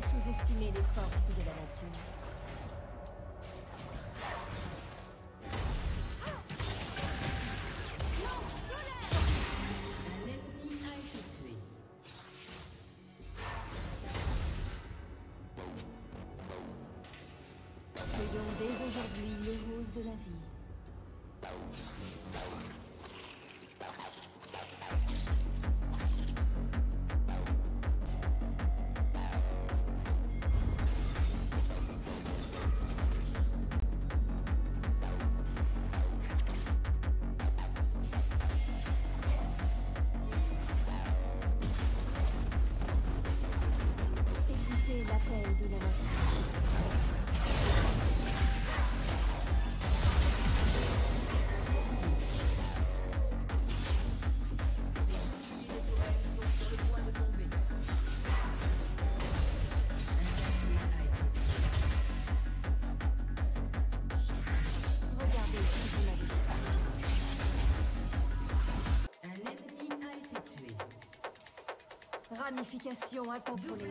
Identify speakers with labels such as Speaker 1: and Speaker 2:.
Speaker 1: sous-estimer les forces de la nature. Soyons dès aujourd'hui les roses de la vie. Ramification incontrôlée.